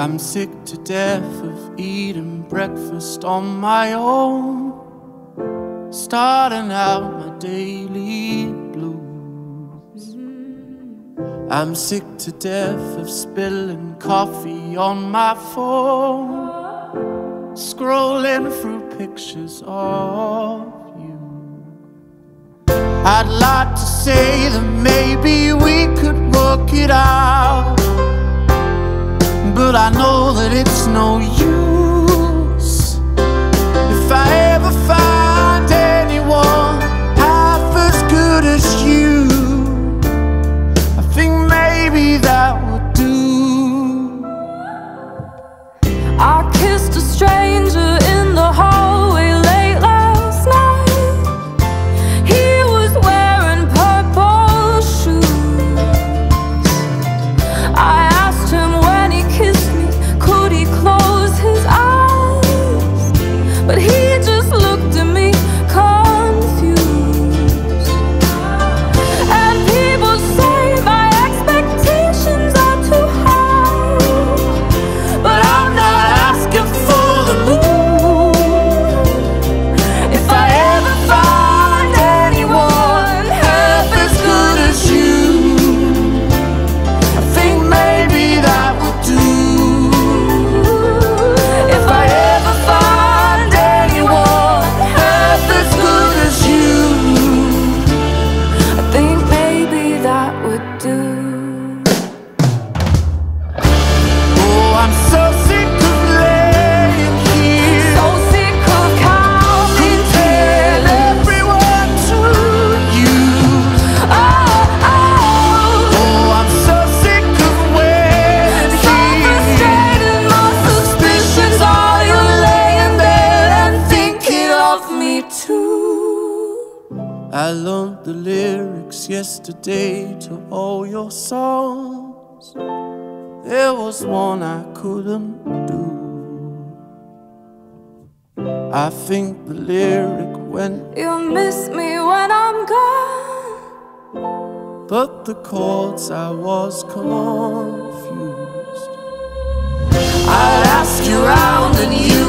I'm sick to death of eating breakfast on my own. Starting out my daily blues. I'm sick to death of spilling coffee on my phone. Scrolling through pictures of you. I'd like to say that maybe we could work it out. I know that it's no use. If I ever find anyone half as good as you I think maybe that I learned the lyrics yesterday to all your songs. There was one I couldn't do. I think the lyric went, You'll miss me when I'm gone. but the chords I was confused. I'd ask you round and you